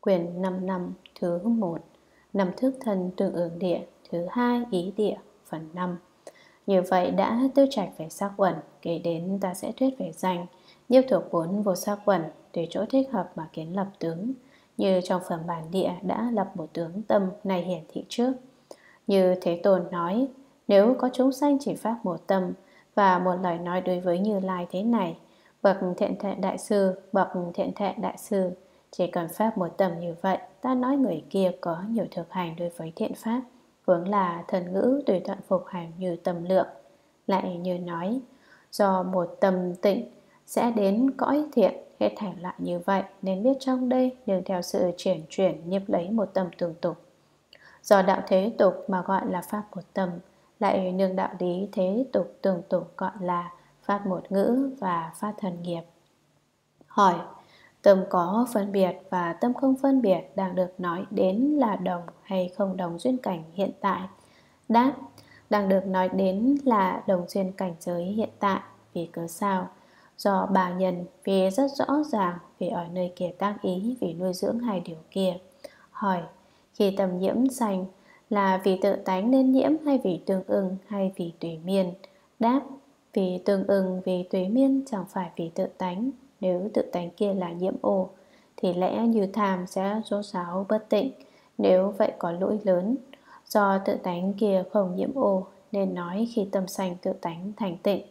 Quyền 5 năm, thứ 1 Năm thức thân tương ứng địa, Thứ hai ý địa, phần 5 Như vậy đã tiêu trạch về sắc quẩn Kể đến ta sẽ thuyết về danh. Nhiếp thuộc bốn vô sắc quẩn Tùy chỗ thích hợp mà kiến lập tướng. Như trong phần bản địa đã lập một tướng tâm này hiển thị trước. Như Thế Tôn nói, Nếu có chúng sanh chỉ phát một tâm Và một lời nói đối với Như Lai thế này, Bậc thiện thệ đại sư, Bậc thiện thệ đại sư chỉ cần pháp một tầm như vậy, ta nói người kia có nhiều thực hành đối với thiện pháp, vướng là thần ngữ tùy thuận phục hành như tâm lượng. Lại như nói, do một tâm tịnh sẽ đến cõi thiện, hết thành lại như vậy, nên biết trong đây đừng theo sự chuyển chuyển nhiếp lấy một tâm tương tục. Do đạo thế tục mà gọi là pháp một tâm, lại nương đạo lý thế tục tương tục gọi là pháp một ngữ và pháp thần nghiệp. Hỏi, Tâm có phân biệt và tâm không phân biệt đang được nói đến là đồng hay không đồng duyên cảnh hiện tại. Đáp, đang được nói đến là đồng duyên cảnh giới hiện tại vì cớ sao? Do bà nhân vì rất rõ ràng vì ở nơi kia tác ý vì nuôi dưỡng hai điều kia. Hỏi, khi tâm nhiễm sanh là vì tự tánh nên nhiễm hay vì tương ưng hay vì tùy miên? Đáp, vì tương ưng vì tùy miên chẳng phải vì tự tánh nếu tự tánh kia là nhiễm ô Thì lẽ như tham sẽ rốt ráo bất tịnh. Nếu vậy có lỗi lớn, Do tự tánh kia không nhiễm ô Nên nói khi tâm sanh tự tánh thành tịnh.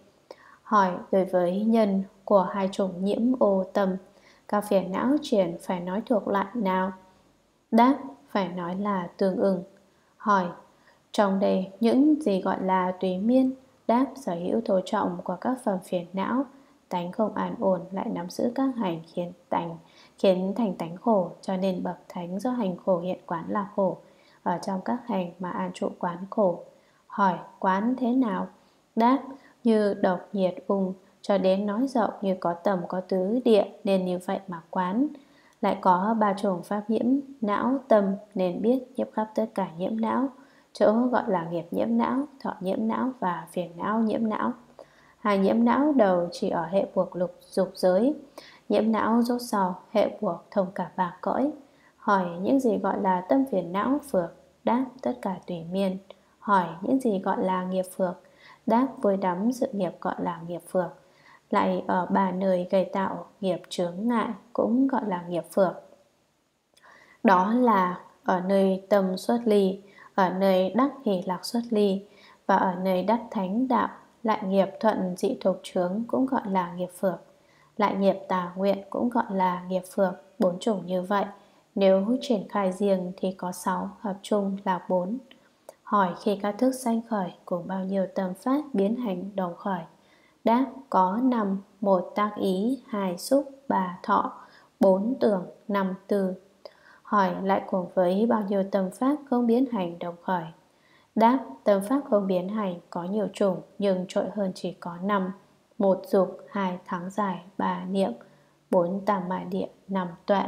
Hỏi đối với nhân của hai chủng nhiễm ô tâm, Các phiền não chuyển phải nói thuộc lại nào? Đáp, phải nói là tương ưng Hỏi, trong đây những gì gọi là tùy miên? Đáp sở hữu thổ trọng của các phẩm phiền não Tánh không an ổn, lại nắm giữ các hành khiến tánh, khiến thành tánh khổ, cho nên bậc thánh do hành khổ hiện quán là khổ. Ở trong các hành mà an trụ quán khổ. Hỏi, quán thế nào? Đáp, như độc nhiệt ung, cho đến nói rộng như có tầm có tứ địa, nên như vậy mà quán. Lại có ba chủng pháp nhiễm não, tâm, nên biết nhiễm khắp tất cả nhiễm não. Chỗ gọi là nghiệp nhiễm não, thọ nhiễm não và phiền não nhiễm não. Hai nhiễm não đầu chỉ ở hệ buộc lục dục giới. Nhiễm não rốt sò, hệ buộc thông cả ba cõi. Hỏi những gì gọi là tâm phiền não phược Đáp tất cả tùy miên. Hỏi những gì gọi là nghiệp phược Đáp vui đắm sự nghiệp gọi là nghiệp phược. Lại ở ba nơi gây tạo nghiệp chướng ngại Cũng gọi là nghiệp phược. Đó là ở nơi tâm xuất ly Ở nơi đắc hỷ lạc xuất ly Và ở nơi đắc thánh đạo lại nghiệp thuận dị thuộc chướng cũng gọi là nghiệp phược Lại nghiệp tà nguyện cũng gọi là nghiệp phược Bốn chủng như vậy. Nếu triển khai riêng thì có 6 Hợp chung là 4 Hỏi khi các thức sanh khởi Cùng bao nhiêu tâm phát biến hành đồng khởi. Đáp có 5 một tác ý, hai xúc, 3 thọ, bốn tưởng, năm tư. Hỏi lại cùng với bao nhiêu tâm pháp không biến hành đồng khởi. Đáp, tâm pháp không biến hành có nhiều chủng nhưng trội hơn chỉ có 5. một dục, hai thắng giải, ba niệm, bốn tam mại địa, năm tuệ.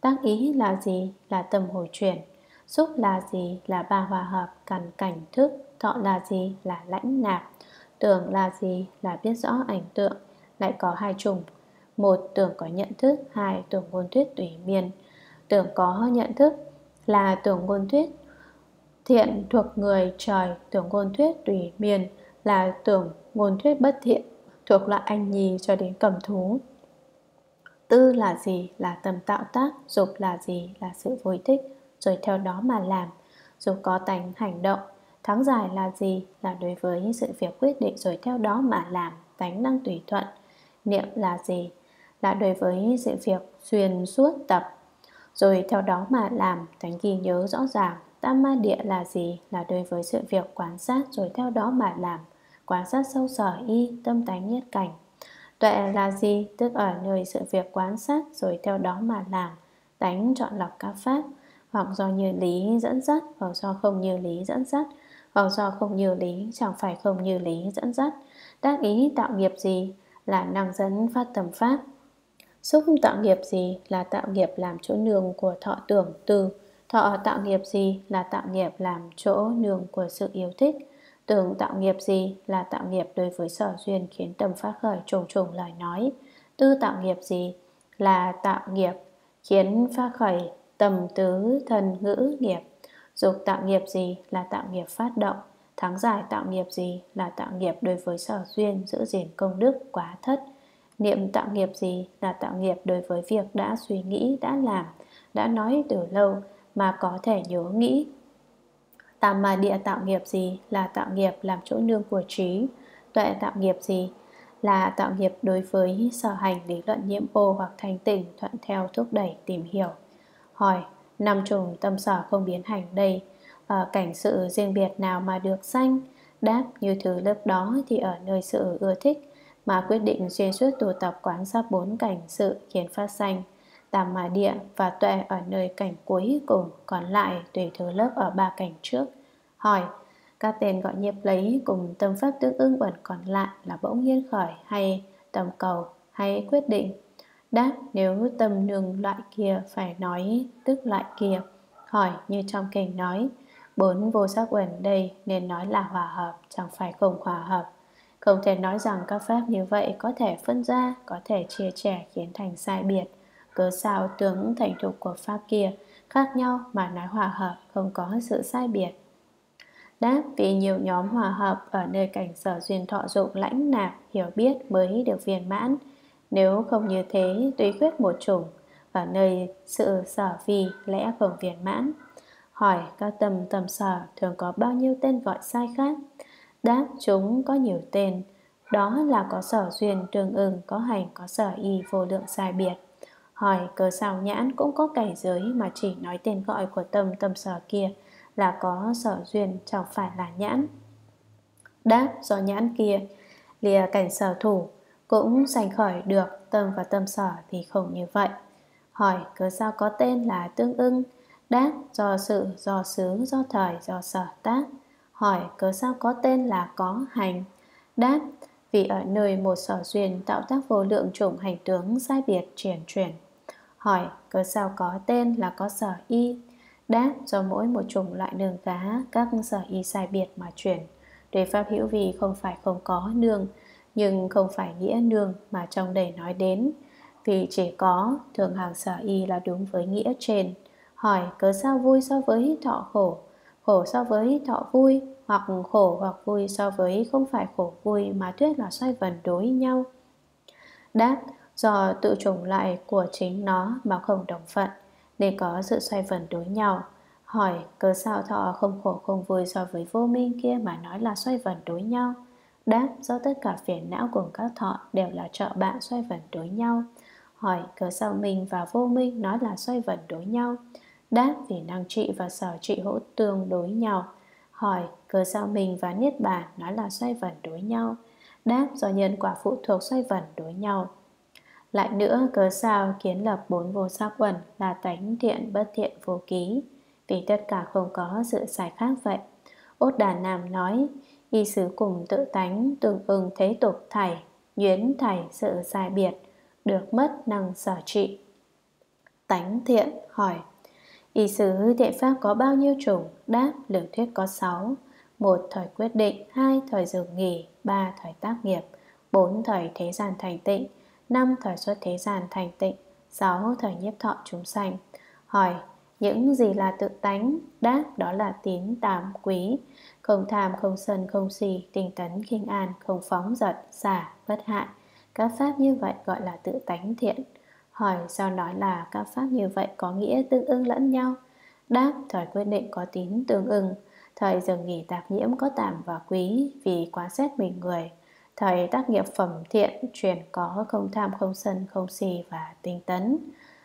Tác ý là gì? Là tâm hồi chuyển. Xúc là gì? Là ba hòa hợp, cằn cảnh thức. Thọ là gì? Là lãnh nạp. Tưởng là gì? Là biết rõ ảnh tượng. Lại có hai chủng. Một tưởng có nhận thức, hai tưởng ngôn thuyết tùy miên. Tưởng có nhận thức là tưởng ngôn thuyết Thiện thuộc người trời tưởng ngôn thuyết tùy miền là tưởng ngôn thuyết bất thiện thuộc loại anh nhì cho đến cầm thú. Tư là gì là tầm tạo tác, dục là gì là sự vui thích, rồi theo đó mà làm, dục có tánh hành động. Thắng giải là gì là đối với sự việc quyết định rồi theo đó mà làm, tánh năng tùy thuận. Niệm là gì là đối với sự việc xuyên suốt tập, rồi theo đó mà làm, tánh ghi nhớ rõ ràng, Tam ma địa là gì? Là đối với sự việc quan sát rồi theo đó mà làm Quan sát sâu sở y, tâm tánh nhất cảnh Tuệ là gì? Tức ở nơi sự việc quan sát rồi theo đó mà làm Tánh chọn lọc các pháp Hoặc do như lý dẫn dắt Hoặc do không như lý dẫn dắt Hoặc do không như lý chẳng phải không như lý dẫn dắt Tác ý tạo nghiệp gì? Là năng dẫn phát tầm pháp Xúc tạo nghiệp gì? Là tạo nghiệp làm chỗ nương của thọ tưởng từ Thọ tạo nghiệp gì là tạo nghiệp làm chỗ nương của sự yêu thích Tưởng tạo nghiệp gì là tạo nghiệp đối với sở duyên khiến tâm phát khởi trùng trùng lời nói Tư tạo nghiệp gì là tạo nghiệp khiến phát khởi Tầm tứ thần ngữ nghiệp Dục tạo nghiệp gì là tạo nghiệp phát động Thắng giải tạo nghiệp gì là tạo nghiệp đối với sở duyên giữ gìn công đức quá thất Niệm tạo nghiệp gì là tạo nghiệp đối với việc đã suy nghĩ, đã làm, đã nói từ lâu mà có thể nhớ nghĩ. Tam ma địa tạo nghiệp gì là tạo nghiệp làm chỗ nương của trí, tuệ tạo nghiệp gì là tạo nghiệp đối với sở hành lý luận nhiễm ô hoặc thanh tỉnh thuận theo thúc đẩy tìm hiểu. Hỏi, năm trùng tâm sở không biến hành đây, ở cảnh sự riêng biệt nào mà được sanh? Đáp như thứ lớp đó thì ở nơi sự ưa thích mà quyết định xuyên suốt tu tập quán sát bốn cảnh sự khiến phát sanh tam mà địa và tuệ ở nơi cảnh cuối cùng còn lại tùy thứ lớp ở ba cảnh trước. Hỏi các tên gọi nghiệp lấy cùng tâm pháp tương ứng ẩn còn lại là bỗng nhiên khởi hay tầm cầu hay quyết định? Đáp nếu tâm nương loại kia phải nói tức loại kia. Hỏi như trong kinh nói bốn vô sắc uẩn đây nên nói là hòa hợp chẳng phải không hòa hợp. Không thể nói rằng các pháp như vậy có thể phân ra, có thể chia sẻ khiến thành sai biệt. Cớ sao tướng thành thục của pháp kia khác nhau mà nói hòa hợp không có sự sai biệt. Đáp vì nhiều nhóm hòa hợp ở nơi cảnh sở duyên thọ dụng lãnh nạp, hiểu biết mới được viên mãn. Nếu không như thế, tùy khuyết một chủng, ở nơi sự sở vì lẽ không viên mãn. Hỏi các tâm tầm sở thường có bao nhiêu tên gọi sai khác? Đáp chúng có nhiều tên Đó là có sở duyên tương ưng Có hành có sở y vô lượng sai biệt Hỏi cớ sao nhãn cũng có cảnh giới Mà chỉ nói tên gọi của tâm tâm sở kia Là có sở duyên Chẳng phải là nhãn? Đáp do nhãn kia Lìa cảnh sở thủ Cũng sanh khởi được tâm và tâm sở Thì không như vậy. Hỏi cớ sao có tên là tương ưng? Đáp do sự, do xứ, do thời, do sở tác. Hỏi cớ sao có tên là có hành? Đáp Vì ở nơi một sở duyên tạo tác vô lượng chủng hành tướng sai biệt chuyển chuyển. Hỏi cớ sao có tên là có sở y? Đáp do mỗi một chủng loại nương cá Các sở y sai biệt mà chuyển. Để Pháp hữu vì không phải không có nương Nhưng không phải nghĩa nương mà trong đề nói đến. Vì chỉ có thường hàng sở y là đúng với nghĩa trên. Hỏi cớ sao vui so với thọ khổ? Khổ so với thọ vui hoặc khổ hoặc vui so với không phải khổ vui mà thuyết là xoay vần đối nhau. Đáp, do tự trùng lại của chính nó mà không đồng phận, nên có sự xoay vần đối nhau. Hỏi, cớ sao thọ không khổ không vui so với vô minh kia mà nói là xoay vần đối nhau? Đáp, do tất cả phiền não của các thọ đều là trợ bạn xoay vần đối nhau. Hỏi, cớ sao mình và vô minh nói là xoay vần đối nhau? Đáp, vì năng trị và sở trị hỗ tương đối nhau Hỏi, cớ sao mình và Niết Bàn nói là xoay vần đối nhau Đáp, do nhân quả phụ thuộc xoay vần đối nhau lại nữa cớ sao kiến lập bốn vô sắc quẩn là tánh thiện bất thiện vô ký? Vì tất cả không có sự sai khác vậy. Ốt Đà Nam nói Y xứ cùng tự tánh tương ưng thế tục thảy Nhuyến thảy sự sai biệt Được mất năng sở trị. Tánh thiện hỏi Y sử thiện pháp có bao nhiêu chủng? Đáp, lượng thuyết có sáu. Một Thời quyết định hai Thời dừng nghỉ ba Thời tác nghiệp bốn Thời thế gian thành tịnh năm Thời xuất thế gian thành tịnh sáu Thời nhiếp thọ chúng sanh Hỏi, những gì là tự tánh? Đáp, đó là tín tàm quý. Không tham, không sân, không si Tinh tấn, khinh an, không phóng giật, xả, bất hại. Các pháp như vậy gọi là tự tánh thiện. Hỏi sao nói là các pháp như vậy có nghĩa tương ưng lẫn nhau? Đáp thời quyết định có tín tương ưng. Thời dừng nghỉ tạp nhiễm có tạm và quý vì quá xét mình người. Thời tác nghiệp phẩm thiện truyền có không tham không sân không si và tinh tấn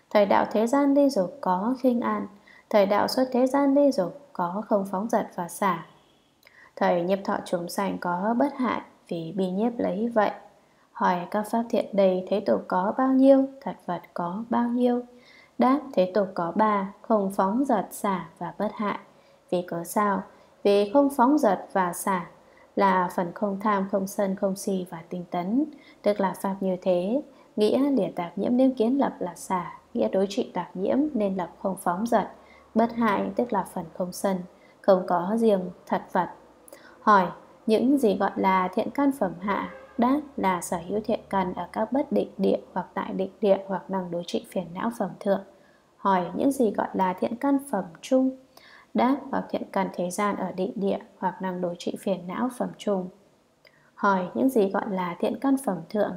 Thời đạo thế gian đi dục có khinh an Thời đạo xuất thế gian đi dục có không phóng giật và xả Thời nhiếp thọ chúng sanh có bất hại vì bi nhiếp lấy vậy Hỏi các pháp thiện đầy thế tục có bao nhiêu, thật vật có bao nhiêu? Đáp thế tục có ba, không phóng giật, xả và bất hại. Vì có sao? Vì không phóng giật và xả là phần không tham, không sân, không si và tinh tấn, tức là pháp như thế. Nghĩa lìa tạp nhiễm nên kiến lập là xả, nghĩa đối trị tạp nhiễm nên lập không phóng giật. Bất hại tức là phần không sân, không có riêng thật vật. Hỏi, những gì gọi là thiện căn phẩm hạ Đáp là sở hữu thiện căn ở các bất định địa hoặc tại định địa hoặc năng đối trị phiền não phẩm thượng. Hỏi những gì gọi là thiện căn phẩm trung. Đáp hoặc thiện căn thế gian ở định địa Hoặc năng đối trị phiền não phẩm trùng. Hỏi những gì gọi là thiện căn phẩm thượng,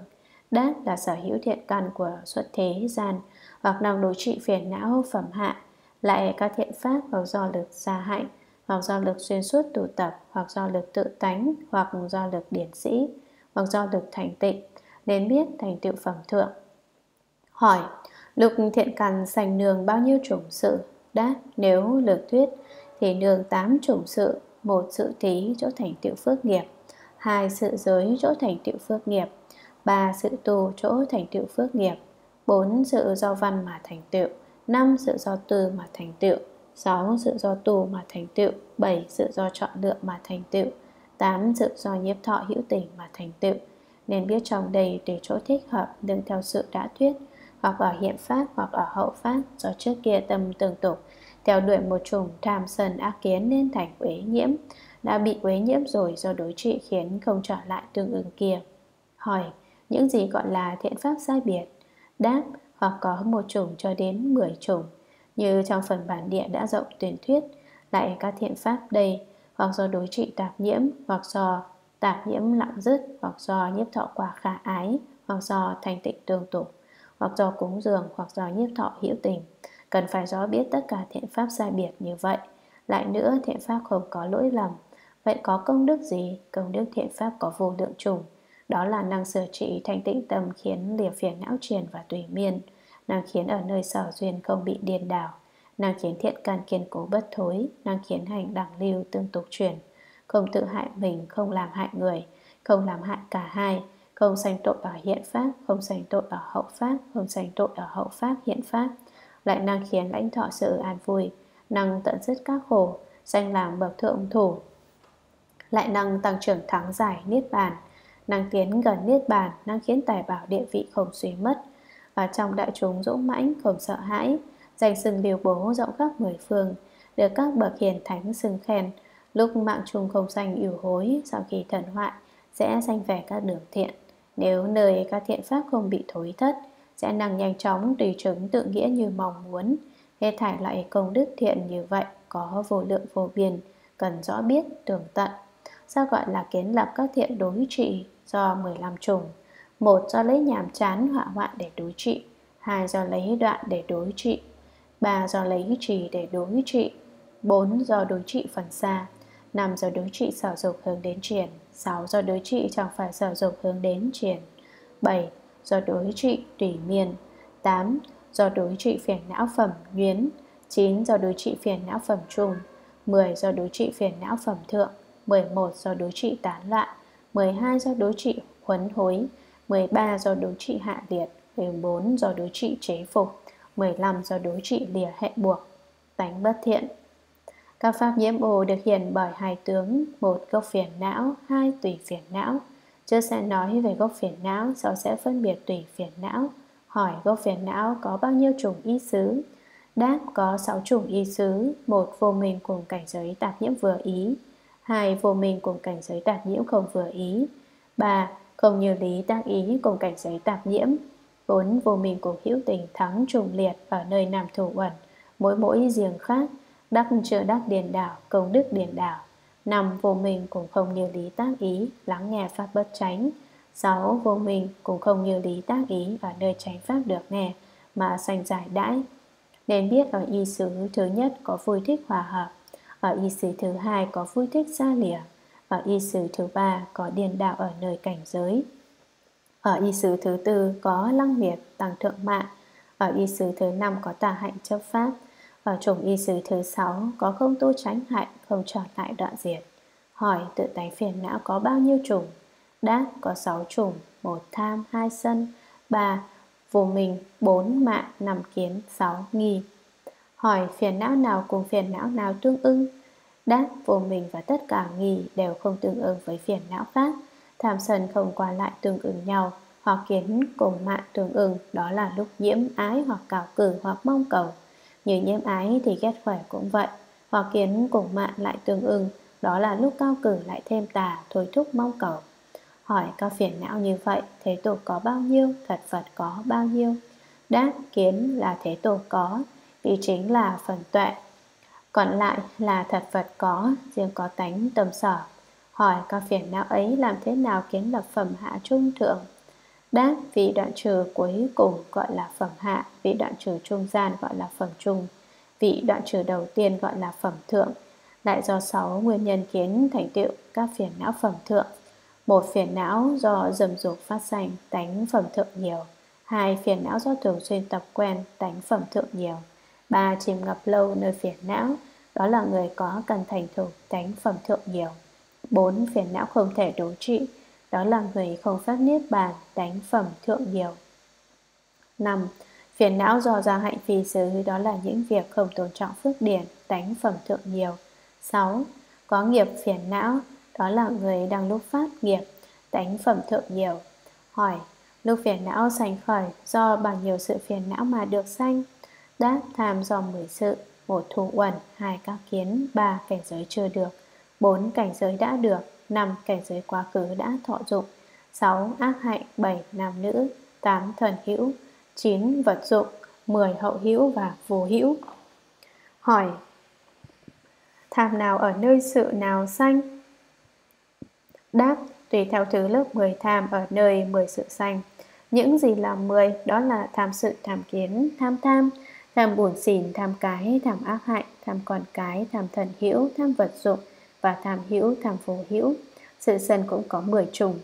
Đáp là sở hữu thiện căn của xuất thế gian Hoặc năng đối trị phiền não phẩm hạ, Lại các thiện pháp hoặc do lực gia hạnh Hoặc do lực xuyên suốt tụ tập Hoặc do lực tự tánh Hoặc do lực điển sĩ Hoặc do lực thành tịnh, Nên biết thành tựu phẩm thượng Hỏi, Lục thiện căn sành nường bao nhiêu chủng sự Đáp, nếu lược thuyết thì nương tám chủng sự, một sự thí chỗ thành tựu phước nghiệp, hai sự giới chỗ thành tựu phước nghiệp, ba sự tu chỗ thành tựu phước nghiệp, bốn sự do văn mà thành tựu, năm sự do tư mà thành tựu, sáu sự do tu mà thành tựu, bảy sự do chọn lựa mà thành tựu, tám sự do nhiếp thọ hữu tình mà thành tựu. Nên biết trong đây để chỗ thích hợp đừng theo sự đã thuyết, hoặc ở hiện pháp hoặc ở hậu pháp, do trước kia tâm tương tục theo đuổi một chủng tham sân ác kiến nên thành uế nhiễm. Đã bị uế nhiễm rồi do đối trị khiến không trở lại tương ứng kia. Hỏi, những gì gọi là thiện pháp sai biệt? Đáp, hoặc có một chủng cho đến 10 chủng như trong phần bản địa đã rộng tuyển thuyết, lại các thiện pháp đây, hoặc do đối trị tạp nhiễm, hoặc do tạp nhiễm lặng dứt, hoặc do nhiếp thọ quả khả ái, hoặc do thành tịnh tương tục, hoặc do cúng dường, hoặc do nhiếp thọ hữu tình cần phải rõ biết tất cả thiện pháp sai biệt như vậy. Lại nữa, thiện pháp không có lỗi lầm. Vậy có công đức gì? Công đức thiện pháp có vô lượng trùng. đó là năng sửa trị, thanh tịnh tâm khiến lìa phiền não triền và tùy miên. Năng khiến ở nơi sở duyên không bị điên đảo. Năng khiến thiện căn kiên cố bất thối. Năng khiến hành đẳng lưu tương tục chuyển. Không tự hại mình, không làm hại người. Không làm hại cả hai. Không sanh tội ở hiện pháp, không sanh tội ở hậu pháp, không sanh tội ở hậu pháp, hiện pháp lại năng khiến lãnh thọ sự an vui, năng tận dứt các khổ, danh làm bậc thượng thủ. Lại năng tăng trưởng thắng giải niết bàn, năng tiến gần niết bàn, năng khiến tài bảo địa vị không suy mất. Và trong đại chúng dũng mãnh không sợ hãi, danh sừng liều bố rộng khắp mười phương, được các bậc hiền thánh xưng khen. Lúc mạng chung không danh ưu hối, sau khi thần hoại, sẽ sanh về các đường thiện. Nếu nơi các thiện pháp không bị thối thất sẽ năng nhanh chóng tùy chứng tự nghĩa như mong muốn. Hết thải lại công đức thiện như vậy, có vô lượng vô biên, cần rõ biết, tường tận. Sao gọi là kiến lập các thiện đối trị? Do 15 chủng. Một, do lấy nhàm chán họa hoạn để đối trị. Hai, do lấy đoạn để đối trị. Ba, do lấy trì để đối trị. Bốn, do đối trị phần xa. Năm, do đối trị sở dục hướng đến triển. Sáu, Do đối trị chẳng phải sở dục hướng đến triển. Bảy. Do đối trị tùy miền 8. Do đối trị phiền não phẩm nhuyến 9. Do đối trị phiền não phẩm trùng 10. Do đối trị phiền não phẩm thượng 11. Do đối trị tán loạn 12. Do đối trị huấn hối 13. Do đối trị hạ liệt 14. Do đối trị chế phục 15. Do đối trị lìa hệ buộc Tánh bất thiện các pháp nhiễm ô được hiện bởi hai tướng, một gốc phiền não, hai tùy phiền não. Trước sẽ nói về gốc phiền não, sau sẽ phân biệt tùy phiền não. Hỏi gốc phiền não có bao nhiêu chủng ý xứ? Đáp có 6 chủng ý xứ, một vô minh cùng cảnh giới tạp nhiễm vừa ý, hai vô minh cùng cảnh giới tạp nhiễm không vừa ý, ba không như lý tác ý cùng cảnh giới tạp nhiễm, bốn vô minh cùng hữu tình thắng trùng liệt ở nơi nam thủ uẩn, mỗi mỗi riêng khác, đắc chưa đắc điền đảo, công đức điền đảo năm Vô minh cũng không như lý tác ý, lắng nghe pháp bất tránh. sáu Vô minh cũng không như lý tác ý ở nơi tránh pháp được nghe, mà sanh giải đãi. Nên biết ở y xứ thứ nhất có vui thích hòa hợp, ở y xứ thứ hai có vui thích xa lìa, ở y xứ thứ ba có điền đạo ở nơi cảnh giới. Ở y xứ thứ tư có lăng miệt, tăng thượng mạng, ở y xứ thứ năm có tà hạnh chấp pháp, vào chủng y sứ thứ sáu có không tu tránh hại, không trở lại đoạn diệt. Hỏi tự tánh phiền não có bao nhiêu chủng? Đáp có sáu chủng, một tham, hai sân, ba vô mình bốn mạng, năm kiến, sáu nghi. Hỏi phiền não nào cùng phiền não nào tương ưng? Đáp vô mình và tất cả nghi đều không tương ưng với phiền não khác. Tham sân không qua lại tương ứng nhau, hoặc kiến cùng mạng tương ứng đó là lúc nhiễm ái hoặc cào cử hoặc mong cầu. Như nhiễm ái thì ghét khỏe cũng vậy Hoặc kiến cùng mạng lại tương ưng Đó là lúc cao cử lại thêm tà Thôi thúc mong cầu Hỏi cao phiền não như vậy Thế tổ có bao nhiêu Thật Phật có bao nhiêu Đáp kiến là thế tổ có vì chính là phần tuệ. Còn lại là thật phật có, riêng có tánh tâm sở. Hỏi các phiền não ấy làm thế nào kiến lập phẩm hạ trung thượng? Đáp vị đoạn trừ cuối cùng gọi là phẩm hạ, vị đoạn trừ trung gian gọi là phẩm trung, vị đoạn trừ đầu tiên gọi là phẩm thượng. Lại do sáu nguyên nhân kiến thành tựu các phiền não phẩm thượng. Một phiền não do dầm dục phát sanh, tánh phẩm thượng nhiều. Hai phiền não do thường xuyên tập quen, tánh phẩm thượng nhiều. Ba chìm ngập lâu nơi phiền não, đó là người có cần thành thục tánh phẩm thượng nhiều. Bốn phiền não không thể đối trị, đó là người không phát niết bàn, đánh phẩm thượng nhiều. 5. Phiền não do gia hạnh phi xứ đó là những việc không tôn trọng phước điển, đánh phẩm thượng nhiều. 6. Có nghiệp phiền não, đó là người đang lúc phát nghiệp, đánh phẩm thượng nhiều. Hỏi, lúc phiền não sanh khởi do bằng nhiều sự phiền não mà được sanh? Đáp tham do mười sự, một thù uẩn, hai các kiến, ba cảnh giới chưa được, bốn cảnh giới đã được, 5. Cảnh giới quá khứ đã thọ dụng 6. Ác hạnh 7. Nam nữ 8. Thần hữu 9. Vật dụng 10. Hậu hữu và vô hữu Hỏi Tham nào ở nơi sự nào sanh? Đáp Tùy theo thứ lớp 10 tham ở nơi 10 sự sanh Những gì là 10 đó là tham sự, tham kiến, tham tham Tham buồn xỉn, tham cái, tham ác hạnh, tham còn cái, tham thần hữu, tham vật dụng và tham hữu tham vô hữu. Sự sân cũng có 10 chủng.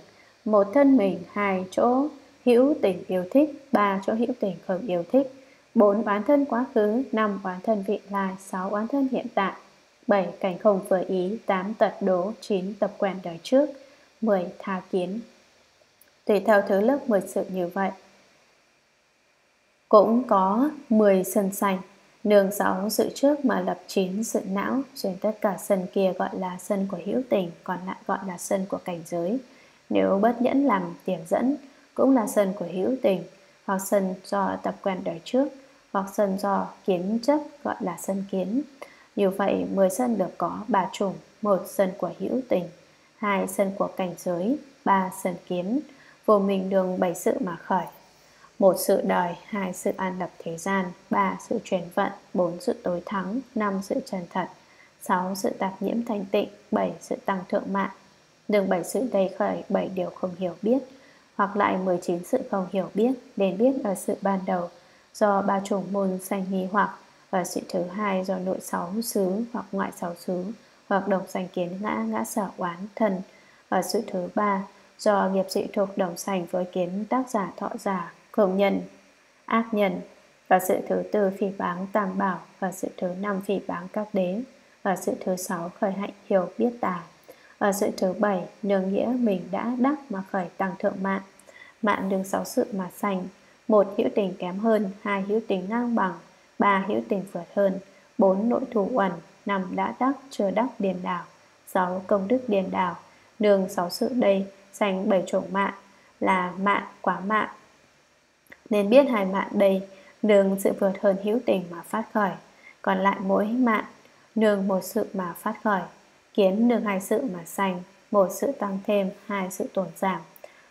Một thân mình, hai chỗ hữu tình yêu thích, ba chỗ hữu tình không yêu thích, bốn oán thân quá khứ, năm oán thân vị lai, sáu oán thân hiện tại, bảy cảnh không vừa ý, tám tật đố, chín tập quen đời trước, mười tha kiến. Tùy theo thứ lớp 10 sự như vậy. Cũng có 10 sân sành Nương sáu sự trước mà lập chín sự não, rồi tất cả sân kia gọi là sân của hữu tình, còn lại gọi là sân của cảnh giới. Nếu bất nhẫn làm tiền dẫn, cũng là sân của hữu tình, hoặc sân do tập quen đời trước, hoặc sân do kiến chấp gọi là sân kiến. Như vậy, 10 sân được có ba chủng, một sân của hữu tình, hai sân của cảnh giới, ba sân kiến, vô mình đường bảy sự mà khởi một sự đời, hai sự an lập thế gian, ba sự truyền vận, bốn sự tối thắng, năm sự chân thật, sáu sự tạp nhiễm thanh tịnh, bảy sự tăng thượng mạng. Đường bảy sự đầy khởi, bảy điều không hiểu biết, hoặc lại 19 sự không hiểu biết, đến biết ở sự ban đầu, do ba chủng môn sanh nghi hoặc, ở sự thứ hai do nội sáu xứ hoặc ngoại sáu xứ, hoặc đồng sanh kiến ngã, ngã sở oán, thần. Ở sự thứ ba, do nghiệp dị thuộc đồng sanh với kiến tác giả thọ giả khổng nhân, ác nhân và sự thứ tư phỉ báng tam bảo và sự thứ năm phỉ báng các đế và sự thứ sáu khởi hạnh hiểu biết tà và sự thứ bảy nương nghĩa mình đã đắc mà khởi tăng thượng mạng. Mạng đường sáu sự mà sanh một hữu tình kém hơn hai hữu tình ngang bằng ba hữu tình vượt hơn bốn nội thủ uẩn năm đã đắc chưa đắc điền đảo sáu công đức điền đảo. Nương sáu sự đây sanh bảy chủng mạng là mạng quả mạng nên biết hai mạng đây, nương sự vượt hơn hữu tình mà phát khởi còn lại mỗi mạng, nương một sự mà phát khởi kiến nương hai sự mà sanh, một sự tăng thêm, hai sự tổn giảm.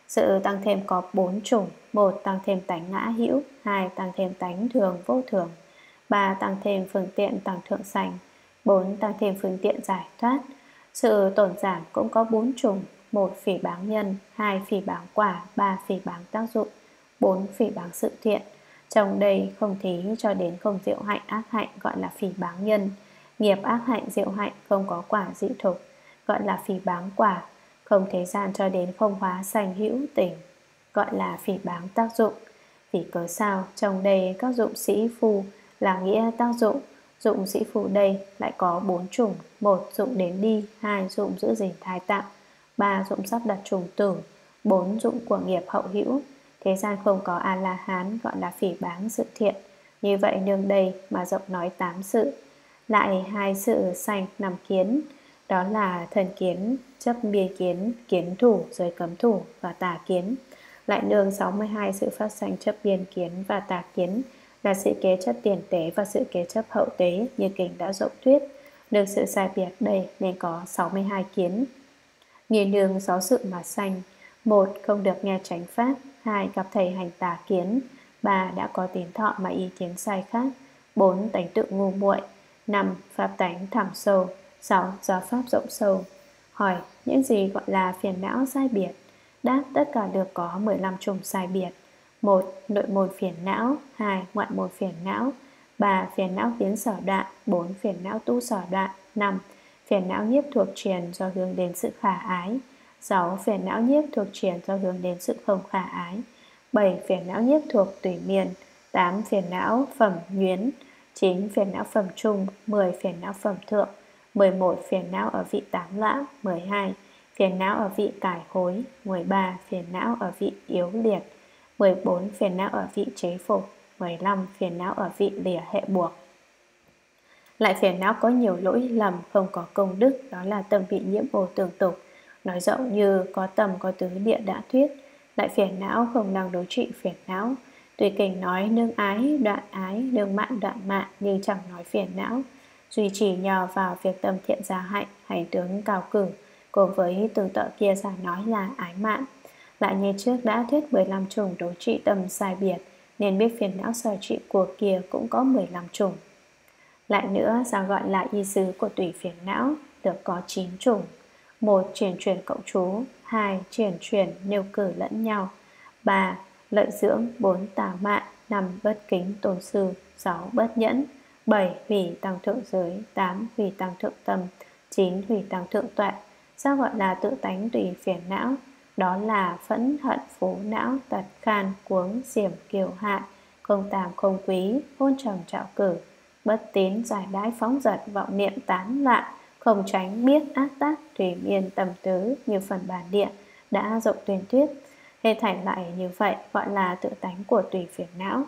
Sự tăng thêm có bốn chủng, một tăng thêm tánh ngã hữu, hai tăng thêm tánh thường vô thường, ba tăng thêm phương tiện tăng thượng sanh, bốn tăng thêm phương tiện giải thoát. Sự tổn giảm cũng có bốn chủng, một phỉ báng nhân, hai phỉ báng quả, ba phỉ báng tác dụng bốn phỉ báng sự thiện. Trong đây không thí cho đến không diệu hạnh ác hạnh gọi là phỉ báng nhân. Nghiệp ác hạnh, diệu hạnh không có quả dị thục, gọi là phỉ báng quả. Không thế gian cho đến không hóa sanh hữu tình, gọi là phỉ báng tác dụng. Vì cớ sao trong đây các dụng sĩ phù là nghĩa tác dụng dụng sĩ phù đây lại có bốn chủng, một dụng đến đi, hai dụng giữ gìn thái tạng, ba dụng sắp đặt trùng tử bốn dụng của nghiệp hậu hữu. Thế gian không có A-la-hán gọi là phỉ báng sự thiện. Như vậy nương đây mà rộng nói tám sự. Lại hai sự sanh nằm kiến. Đó là thần kiến, chấp biên kiến, kiến thủ, rồi cấm thủ và tà kiến. Lại nương 62 sự phát sanh chấp biên kiến và tà kiến Là sự kế chấp tiền tế và sự kế chấp hậu tế Như kinh đã rộng thuyết. Được sự sai biệt đây nên có 62 kiến. Nghi nương 6 sự mà sanh một Không được nghe tránh pháp 2. Gặp thầy hành tà kiến 3. Đã có tín thọ mà ý kiến sai khác 4. Tánh tự ngu muội 5. Pháp tánh thẳm sâu 6. Do pháp rộng sâu Hỏi, những gì gọi là phiền não sai biệt? Đáp, tất cả được có 15 chủng sai biệt 1. Nội môn phiền não 2. Ngoại môn phiền não 3. Phiền não tiến sở đoạn 4. Phiền não tu sở đoạn 5. Phiền não nhiếp thuộc truyền do hướng đến sự khả ái 6. Phiền não nhiếp thuộc triển do hướng đến sự không khả ái 7. Phiền não nhiếp thuộc tùy miền 8. Phiền não phẩm nhuyến 9. Phiền não phẩm trung 10. Phiền não phẩm thượng 11. Phiền não ở vị tám lãng 12. Phiền não ở vị cải hối 13. Phiền não ở vị yếu liệt 14. Phiền não ở vị chế phục 15. Phiền não ở vị lìa hệ buộc Lại phiền não có nhiều lỗi lầm không có công đức Đó là tâm bị nhiễm ô tương tục Nói rộng như có tầm có tứ địa đã thuyết Lại phiền não không năng đối trị phiền não. Tùy kình nói nương ái, đoạn ái, nương mạng đoạn mạng Nhưng chẳng nói phiền não. Duy trì nhờ vào việc tâm thiện gia hạnh Hành tướng cao cử Cùng với từ tợ kia giả nói là ái mạng. Lại như trước đã thuyết 15 chủng đối trị tâm sai biệt Nên biết phiền não sở trị của kia cũng có 15 chủng. Lại nữa, sao gọi là y sứ của tùy phiền não Được có 9 chủng một, Chuyển chuyển cộng chú 2. Chuyển chuyển nêu cử lẫn nhau 3. Lợi dưỡng 4. Tà mạn 5. Bất kính tôn sư 6. Bất nhẫn 7. Hủy tăng thượng giới 8. Hủy tăng thượng tâm 9. Hủy tăng thượng tuệ Sao gọi là tự tánh tùy phiền não Đó là phẫn hận, phú não, Tật khan, cuống diểm kiều hại Không tàm, không quý, Hôn trầm, trạo cử, Bất tín, giải đái phóng giật vọng niệm, tán loạn không tránh biết ác tác, tùy miên tầm tứ như phần bản địa đã rộng tuyên thuyết, hệ thành lại như vậy gọi là tự tánh của tùy phiền não.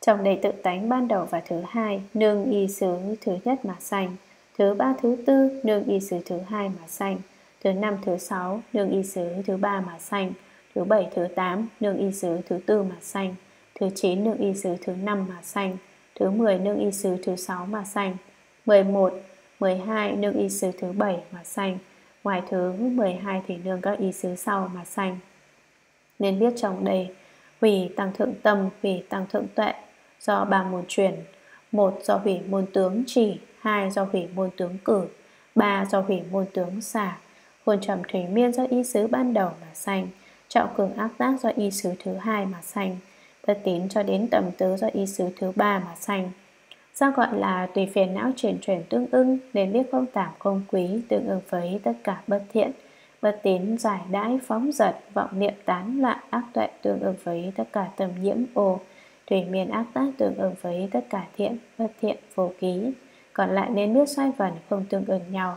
Trong đây tự tánh ban đầu và thứ hai, nương y xứ thứ nhất mà sanh, thứ ba thứ tư, nương y xứ thứ hai mà sanh, thứ năm thứ sáu, nương y xứ thứ ba mà sanh, thứ bảy thứ tám, nương y xứ thứ tư mà sanh, thứ chín nương y xứ thứ năm mà sanh, thứ mười nương y xứ thứ sáu mà sanh, mười một 12 nương y sứ thứ bảy mà sanh Ngoài thứ 12 thì nương các y sứ sau mà sanh. Nên biết trong đây Hủy tăng thượng tâm, hủy tăng thượng tuệ Do ba môn truyền một do hủy môn tướng chỉ. Hai do hủy môn tướng cử. Ba do hủy môn tướng xả. Hồn trầm thủy miên do y sứ ban đầu mà sanh Trọng cường ác tác do y sứ thứ hai mà sanh Bất tín cho đến tầm tứ do y sứ thứ ba mà sanh Do gọi là tùy phiền não chuyển chuyển tương ưng, Nên biết không tạm không quý, Tương ưng với tất cả bất thiện. Bất tín, giải đãi, phóng giật Vọng niệm, tán loạn, ác tuệ, Tương ứng với tất cả tầm nhiễm ô Thủy miền ác tác tương ứng với tất cả thiện, Bất thiện, vô ký. Còn lại nên biết xoay vần, không tương ứng nhau.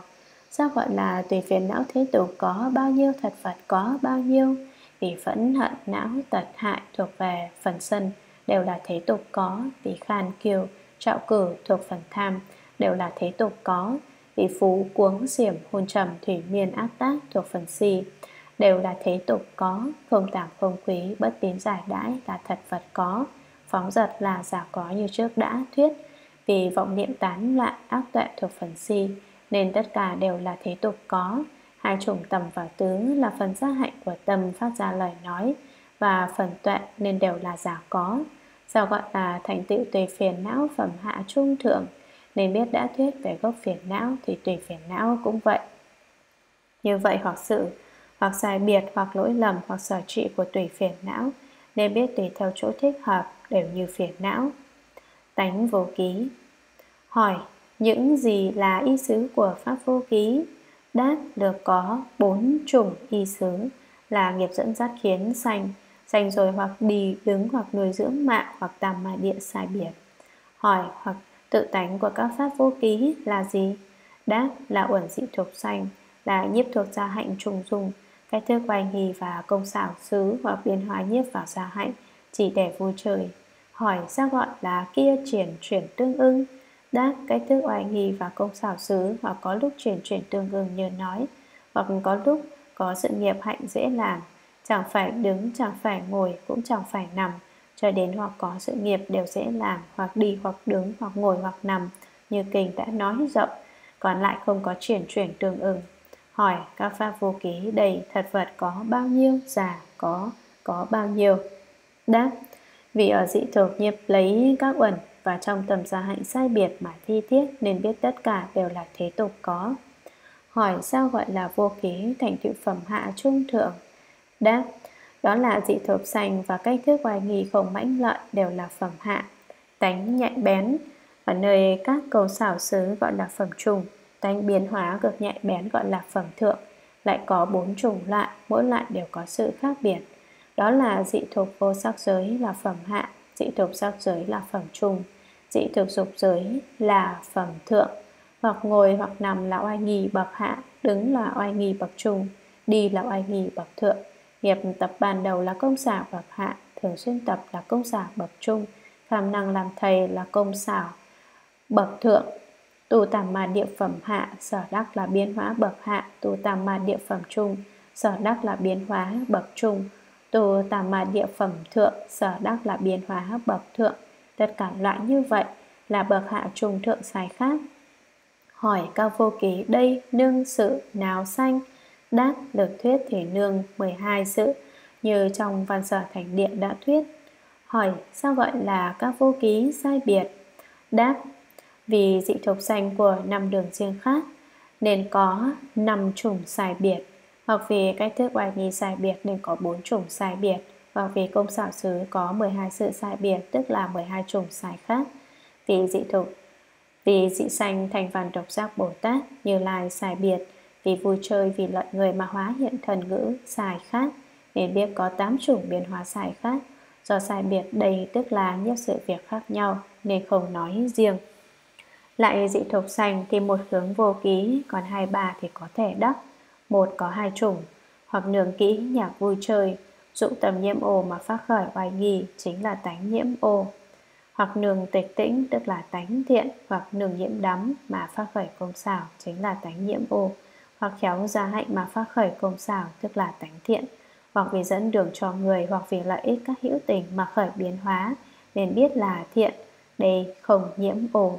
Sao gọi là tùy phiền não thế tục có bao nhiêu, thật Phật có bao nhiêu. Vì phẫn hận, não tật hại thuộc về phần sân, Đều là thế tục có, Vì khan kiều trạo cử thuộc phần tham đều là thế tục có. Vị phú cuống diểm hôn trầm thủy miên ác tác thuộc phần si đều là thế tục có. Không tạm không quý, bất tín giải đãi là thật vật có. Phóng giật là giả có như trước đã thuyết. Vì vọng niệm tán loạn ác tuệ thuộc phần si nên tất cả đều là thế tục có. Hai chủng tầm và tứ là phần giác hạnh của tâm phát ra lời nói và phần tuệ nên đều là giả có. Sao gọi là thành tựu tùy phiền não phẩm hạ trung thượng, Nên biết đã thuyết về gốc phiền não Thì tùy phiền não cũng vậy. Như vậy hoặc sự, Hoặc sai biệt, hoặc lỗi lầm, Hoặc sở trị của tùy phiền não, Nên biết tùy theo chỗ thích hợp Đều như phiền não. Tánh vô ký. Hỏi, những gì là y xứ của Pháp vô ký? Đáp, được có bốn chủng y xứ Là nghiệp dẫn dắt khiến sanh Dành rồi hoặc đi, đứng hoặc nuôi dưỡng mạng hoặc tam mà địa sai biệt. Hỏi hoặc tự tánh của các pháp vô ký là gì? Đáp là uẩn dị thuộc sanh, là nhiếp thuộc gia hạnh trùng dung, cái thức oanh hì và công xảo xứ hoặc biến hóa nhiếp vào gia hạnh chỉ để vui chơi. Hỏi sao gọi là kia chuyển chuyển tương ưng? Đáp cái thức oai hì và công xảo xứ hoặc có lúc chuyển chuyển tương ưng như nói, hoặc có lúc có sự nghiệp hạnh dễ làm Chẳng phải đứng, chẳng phải ngồi, cũng chẳng phải nằm. Cho đến hoặc có sự nghiệp đều dễ làm Hoặc đi hoặc đứng hoặc ngồi hoặc nằm Như kinh đã nói rộng. Còn lại không có chuyển chuyển tương ứng. Hỏi các pháp vô ký đầy thật vật có bao nhiêu? Giả có, có bao nhiêu? Đáp Vì ở dị thực nghiệp lấy các uẩn và trong tầm gia hạnh sai biệt mà thi tiết nên biết tất cả đều là thế tục có. Hỏi sao gọi là vô ký thành tựu phẩm hạ trung thượng? Đáp, đó là dị thộp sành và cách thức hoài nghi không mãnh lợi đều là phẩm hạ, tánh nhạy bén, ở nơi các cầu xảo xứ gọi là phẩm trùng, tánh biến hóa cực nhạy bén gọi là phẩm thượng, lại có bốn chủng loại, mỗi loại đều có sự khác biệt. Đó là dị thuộc vô sắc giới là phẩm hạ, dị thuộc sắc giới là phẩm trùng, dị thuộc dục giới là phẩm thượng, hoặc ngồi hoặc nằm là oai nghi bậc hạ, đứng là oai nghi bậc trùng, đi là oai nghi bậc thượng. Nghiệp tập ban đầu là công xảo bậc hạ, thường xuyên tập là công xảo bậc trung, khả năng làm thầy là công xảo bậc thượng, tu tàm ma địa phẩm hạ, sở đắc là biến hóa bậc hạ, tu tàm ma địa phẩm trung, sở đắc là biến hóa bậc trung, tu tàm ma địa phẩm thượng, sở đắc là biến hóa bậc thượng. Tất cả loại như vậy là bậc hạ trung thượng sai khác. Hỏi cao vô ký đây nương sự nào sanh? Đáp được thuyết thể nương 12 sự như trong văn sở thành điện đã thuyết. Hỏi, sao gọi là các vô ký sai biệt? Đáp, vì dị thục xanh của năm đường riêng khác, nên có năm chủng sai biệt hoặc vì cách thức oai nghi sai biệt nên có bốn chủng sai biệt hoặc vì công xảo xứ có 12 sự sai biệt, tức là 12 chủng sai khác vì dị thục vì dị sanh thành văn độc giác Bồ Tát như lai sai biệt vì vui chơi vì lợi người mà hóa hiện thần ngữ xài khác nên biết có 8 chủng biến hóa xài khác do sai biệt đây tức là nhiều sự việc khác nhau nên không nói riêng lại dị thục sành thì một hướng vô ký, còn hai bà thì có thể đắc. Một có hai chủng, hoặc nường kỹ nhạc vui chơi, dụng tầm nhiễm ô mà phát khởi oai nghi chính là tánh nhiễm ô. Hoặc nường tịch tĩnh tức là tánh thiện, hoặc nường nhiễm đắm mà phát khởi công xảo chính là tánh nhiễm ô. Hoặc khéo gia hạnh mà phát khởi công xảo tức là tánh thiện. Hoặc vì dẫn đường cho người hoặc vì lợi ích các hữu tình mà khởi biến hóa nên biết là thiện, đây không nhiễm ổ